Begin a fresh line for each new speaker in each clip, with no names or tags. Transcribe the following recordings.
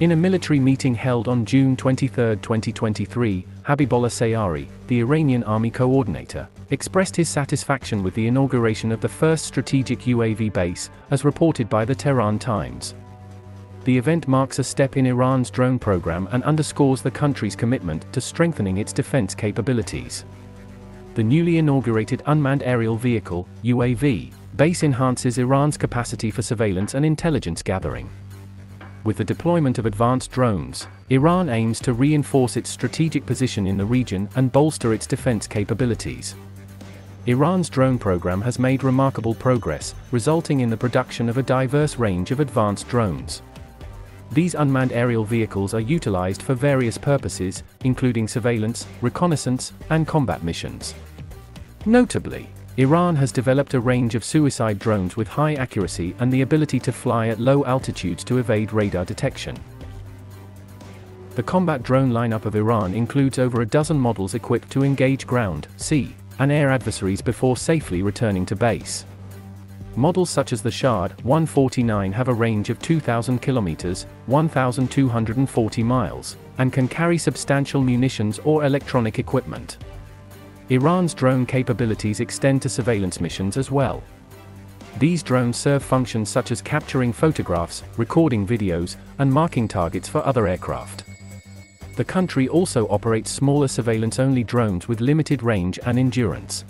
In a military meeting held on June 23, 2023, Habibullah Sayari, the Iranian army coordinator, expressed his satisfaction with the inauguration of the first strategic UAV base, as reported by the Tehran Times. The event marks a step in Iran's drone program and underscores the country's commitment to strengthening its defense capabilities. The newly inaugurated Unmanned Aerial Vehicle, UAV, base enhances Iran's capacity for surveillance and intelligence gathering. With the deployment of advanced drones, Iran aims to reinforce its strategic position in the region and bolster its defense capabilities. Iran's drone program has made remarkable progress, resulting in the production of a diverse range of advanced drones. These unmanned aerial vehicles are utilized for various purposes, including surveillance, reconnaissance, and combat missions. Notably, Iran has developed a range of suicide drones with high accuracy and the ability to fly at low altitudes to evade radar detection. The combat drone lineup of Iran includes over a dozen models equipped to engage ground, sea, and air adversaries before safely returning to base. Models such as the Shahed 149 have a range of 2,000 kilometers, 1,240 miles, and can carry substantial munitions or electronic equipment. Iran's drone capabilities extend to surveillance missions as well. These drones serve functions such as capturing photographs, recording videos, and marking targets for other aircraft. The country also operates smaller surveillance-only drones with limited range and endurance.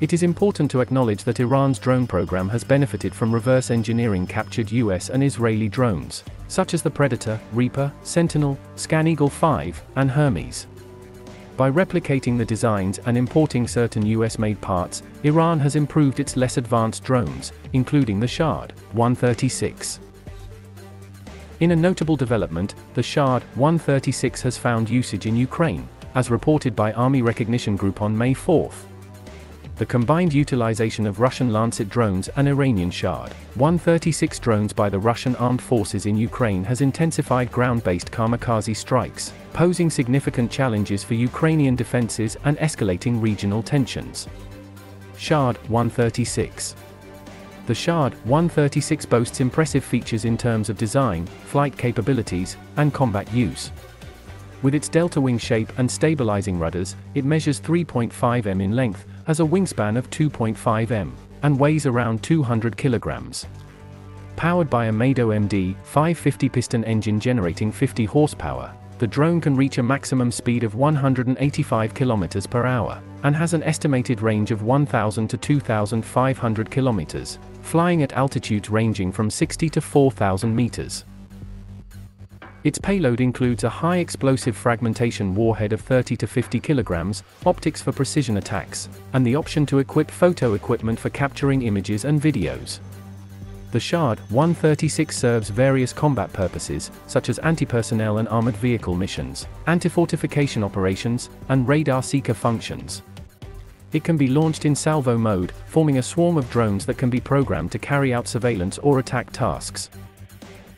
It is important to acknowledge that Iran's drone program has benefited from reverse engineering captured US and Israeli drones, such as the Predator, Reaper, Sentinel, Scan Eagle 5, and Hermes. By replicating the designs and importing certain US-made parts, Iran has improved its less advanced drones, including the Shahed 136. In a notable development, the Shahed 136 has found usage in Ukraine, as reported by Army Recognition Group on May 4 the combined utilization of Russian Lancet drones and Iranian Shahed 136 drones by the Russian armed forces in Ukraine has intensified ground-based kamikaze strikes, posing significant challenges for Ukrainian defenses and escalating regional tensions. Shahed 136 The Shahed 136 boasts impressive features in terms of design, flight capabilities, and combat use. With its delta wing shape and stabilizing rudders, it measures 3.5 m in length, has a wingspan of 2.5 m, and weighs around 200 kilograms. Powered by a Mado MD 550 piston engine generating 50 horsepower, the drone can reach a maximum speed of 185 km per hour, and has an estimated range of 1,000 to 2,500 km, flying at altitudes ranging from 60 to 4,000 meters. Its payload includes a high explosive fragmentation warhead of 30 to 50 kilograms, optics for precision attacks, and the option to equip photo equipment for capturing images and videos. The Shahed 136 serves various combat purposes, such as anti-personnel and armored vehicle missions, anti-fortification operations, and radar seeker functions. It can be launched in salvo mode, forming a swarm of drones that can be programmed to carry out surveillance or attack tasks.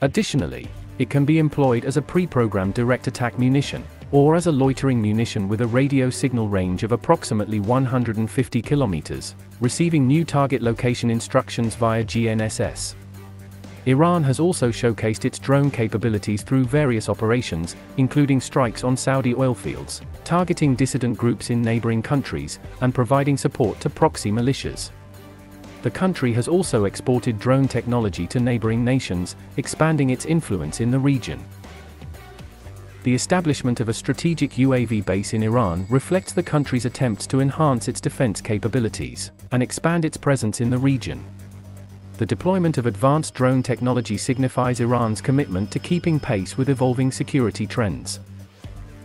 Additionally, it can be employed as a pre-programmed direct attack munition, or as a loitering munition with a radio signal range of approximately 150 kilometers, receiving new target location instructions via GNSS. Iran has also showcased its drone capabilities through various operations, including strikes on Saudi oil fields, targeting dissident groups in neighboring countries, and providing support to proxy militias the country has also exported drone technology to neighboring nations, expanding its influence in the region. The establishment of a strategic UAV base in Iran reflects the country's attempts to enhance its defense capabilities and expand its presence in the region. The deployment of advanced drone technology signifies Iran's commitment to keeping pace with evolving security trends.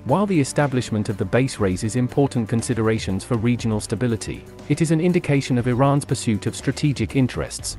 While the establishment of the base raises important considerations for regional stability, it is an indication of Iran's pursuit of strategic interests,